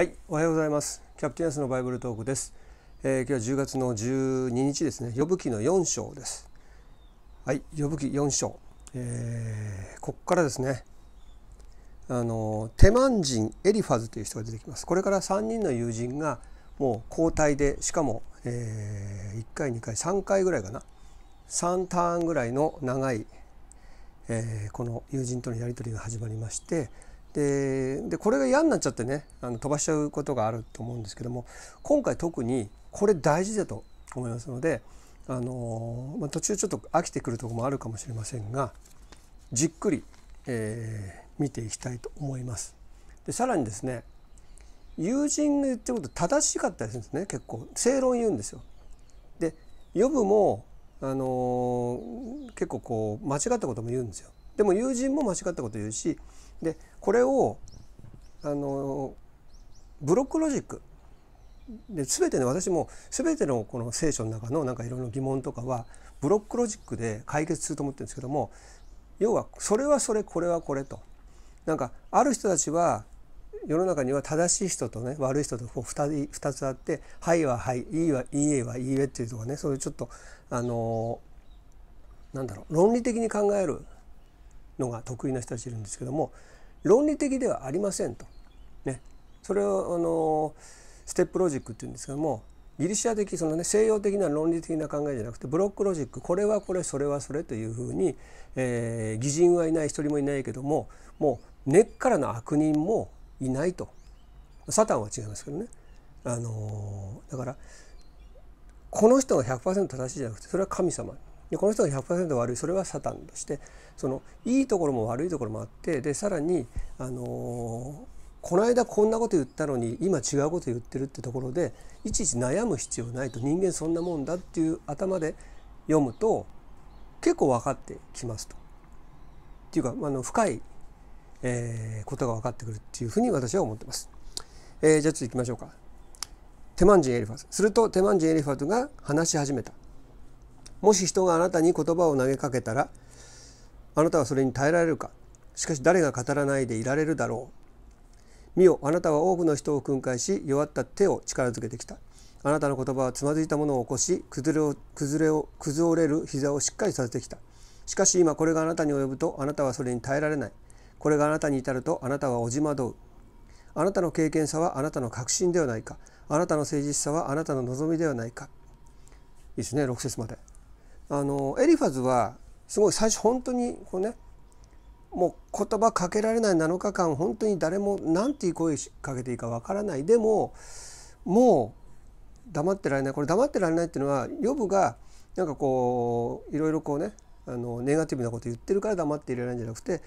はい、おはようございます。キャプテンアスのバイブルトークです。えー、今日は10月の12日ですね。呼ぶ記の4章です。はい、呼ぶ記4章。えー、ここからですね。あのテマン人エリファズという人が出てきます。これから3人の友人がもう交代でしかも、えー、1回2回3回ぐらいかな3ターンぐらいの長い、えー、この友人とのやり取りが始まりましてででこれが嫌になっちゃってねあの飛ばしちゃうことがあると思うんですけども今回特にこれ大事だと思いますので、あのまあ、途中ちょっと飽きてくるところもあるかもしれませんがじっくり、えー、見ていきたいと思います。でさらにですね友人が言ってること正しかったりするんですね結構正論言うんですよ。で予部もあの結構こう間違ったことも言うんですよ。でも友人も間違ったこと言うしでこれをあのブロックロジック。で全てね私も全てのこの聖書の中のなんかいろいろ疑問とかはブロックロジックで解決すると思ってるんですけども要はそれはそれこれはこれと。なんかある人たちは世の中には正しい人とね悪い人とこう 2, 2つあって「はい」は「はい」「いい」は「いいえ」は「いいえ」っていうとかねそういうちょっとあのなんだろう論理的に考えるのが得意な人たちいるんですけども論理的ではありませんと。ね、それをあのステップロジックっていうんですけどもギリシア的そのね西洋的な論理的な考えじゃなくてブロックロジックこれはこれそれはそれというふうに、えー、偽人はいない一人もいないけどももう根っからの悪人もいないと。サタンは違いますけどね、あの、だからこの人が100%正しいじゃなくてそれは神様。でこの人が100%悪いそれはサタンとしてそのいいところも悪いところもあってでさらに、あのー、この間こんなこと言ったのに今違うこと言ってるってところでいちいち悩む必要ないと人間そんなもんだっていう頭で読むと結構分かってきますと。っていうかあの深い、えー、ことが分かってくるっていうふうに私は思ってます。えー、じゃあ次行きましょうか。テマン人エリファズするとテマン人エリファズが話し始めた。もし人があなたに言葉を投げかけたらあなたはそれに耐えられるか？しかし誰が語らないでいられるだろう？見よあなたは多くの人を訓戒し弱った手を力づけてきた。あなたの言葉はつまずいたものを起こし崩れを崩れを崩れる膝をしっかりさせてきた。しかし今これがあなたに及ぶとあなたはそれに耐えられない。これがあなたに至るとあなたはおじまどう。あなたの経験さはあなたの確信ではないか？あなたの誠実さはあなたの望みではないか？いいですね6節まで。あのエリファズはすごい最初本当にこうねもう言葉かけられない7日間本当に誰も何てい声かけていいかわからない。でももう黙ってられない。これ黙ってられないっていうのはヨブがなんかこういろいろこうねあのネガティブなこと言ってるから黙っていられないんじゃなくて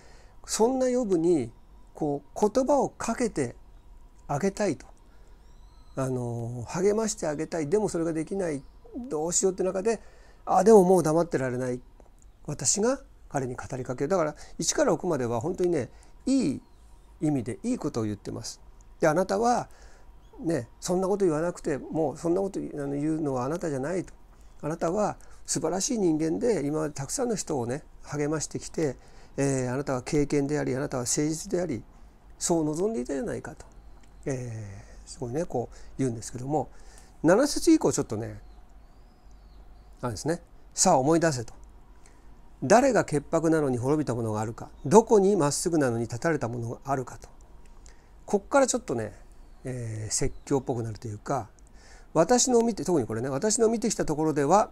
そんなヨブにこう言葉をかけてあげたいと。あの励ましてあげたい。でもそれができない。どうしようって中であでももう黙ってられない。私が彼に語りかける。だから1から6までは本当にねいい意味でいいことを言ってます。であなたはねそんなこと言わなくてもうそんなこと言うのはあなたじゃないと。あなたは素晴らしい人間で今までたくさんの人をね励ましてきて、えー、あなたは経験でありあなたは誠実でありそう望んでいたじゃないかと、えー、すごいねこう言うんですけども。7節以降ちょっとねあですね。さあ思い出せと。誰が潔白なのに滅びたものがあるか。どこにまっすぐなのに立たれたものがあるかと。こっからちょっとね、えー、説教っぽくなるというか私の見て特にこれね私の見てきたところでは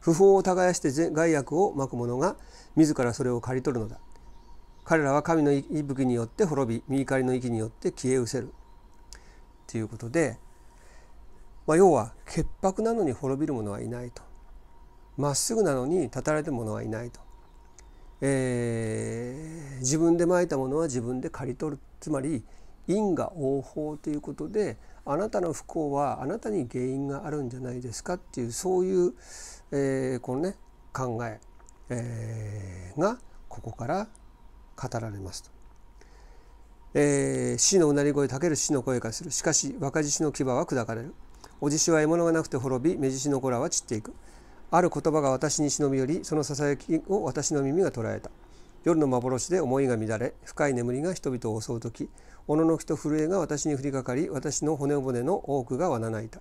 不法を耕して害悪をまく者が自らそれを刈り取るのだ。彼らは神の息吹によって滅び右狩りの息によって消え失せる。ということでまあ、要は潔白なのに滅びる者はいないと。まっすぐなのに立たれてる者はいないと、えー、自分でまいたものは自分で刈り取る。つまり因果応報ということであなたの不幸はあなたに原因があるんじゃないですかっていうそういう、えー、このね考ええー、がここから語られますと。えー、死のうなり声たける死の声がする。しかし若獅子の牙は砕かれる。お獅子は獲物がなくて滅び目獅子の子らは散っていく。ある言葉が私に忍び寄りそのささやきを私の耳が捉えた。夜の幻で思いが乱れ深い眠りが人々を襲う時おののきと震えが私に降りかかり私の骨骨の多くがわなないた。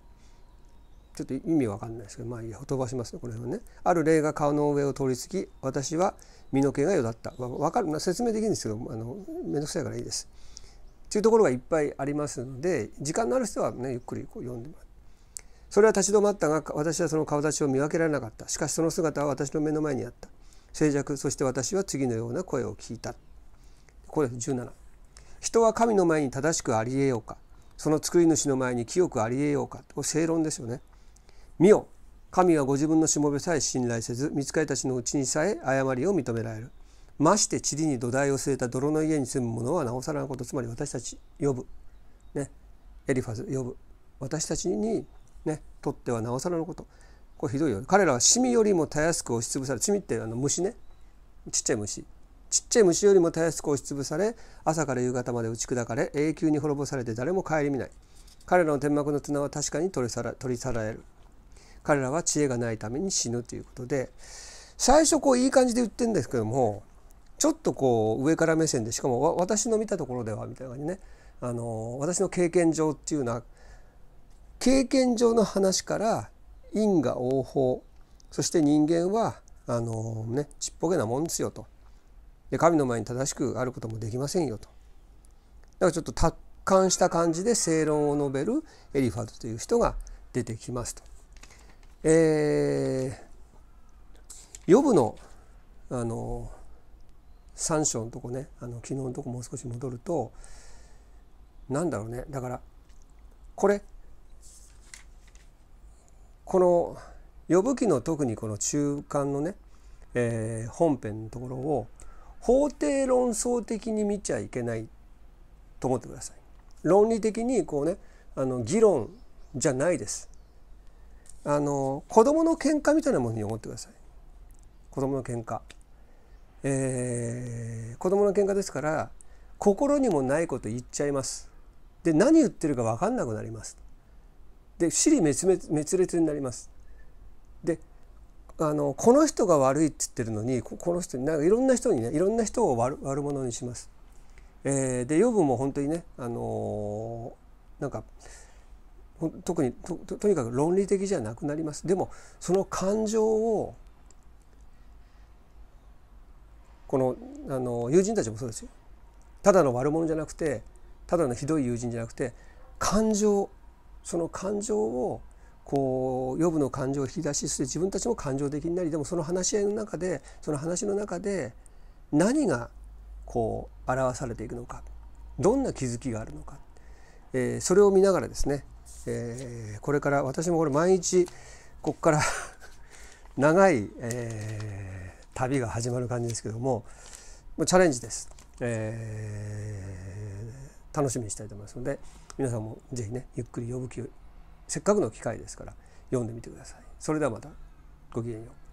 ちょっと意味わかんないですけどまあいいや飛ばしますねこれはね。ある霊が顔の上を通り過ぎ私は身の毛がよだった、まあ、分かる、まあ、説明できるんですけどあのめんくさいからいいです。というところがいっぱいありますので時間のある人はねゆっくりこう読んでもらうそれは立ち止まったが私はその顔立ちを見分けられなかった。しかしその姿は私の目の前にあった。静寂そして私は次のような声を聞いた。これ17人は神の前に正しくありえようか。その作り主の前に清くありえようか。これ正論ですよね。見よ。神はご自分のしもべさえ信頼せず見つかりたちのうちにさえ誤りを認められる。まして塵に土台を据えた泥の家に住む者はなおさらのことつまり私たち呼ぶ。ね。エリファズ呼ぶ。私たちにねとってはなおさらのこと。これひどいよ。彼らはシミよりもたやすく押しつぶされシミってあの虫ね。ちっちゃい虫。ちっちゃい虫よりもたやすく押しつぶされ朝から夕方まで打ち砕かれ永久に滅ぼされて誰も顧みない。彼らの天幕の綱は確かに取り去ら取り去られる。彼らは知恵がないために死ぬということで最初こういい感じで言ってるんですけどもちょっとこう上から目線でしかも私の見たところではみたいな感じね。あの私の経験上っていうのは経験上の話から因果応報そして人間はあのねちっぽけなもんですよと。で神の前に正しくあることもできませんよと。だからちょっと達観した感じで正論を述べるエリファトという人が出てきますと。えー、ヨブのあの3章のとこねあの昨日のとこもう少し戻るとなんだろうね。だからこれこの呼ぶ記の特にこの中間のね、えー、本編のところを法廷論争的に見ちゃいけないと思ってください。論理的にこうねあの議論じゃないです。あの子供の喧嘩みたいなものに思ってください子供の喧嘩えー、子供の喧嘩ですから心にもないこと言っちゃいますで何言ってるか分かんなくなりますで尻滅滅裂になります。であのこの人が悪いって言ってるのにこの人になんかいろんな人にねいろんな人を悪悪者にします。えー、で予部も本当にねあのー、なんか特にととにかく論理的じゃなくなります。でもその感情をこのあの友人たちもそうですよ。ただの悪者じゃなくてただのひどい友人じゃなくて感情その感情をこう予部の感情を引き出しして自分たちも感情的になりでもその話し合いの中でその話の中で何がこう表されていくのかどんな気づきがあるのか、えー、それを見ながらですねえー、これから私もこれ毎日ここから 長い、えー、旅が始まる感じですけどもチャレンジです、えー、楽しみにしたいと思いますので皆さんも是非ねゆっくり呼ぶ気をせっかくの機会ですから読んでみてください。それではまたごきげんよう。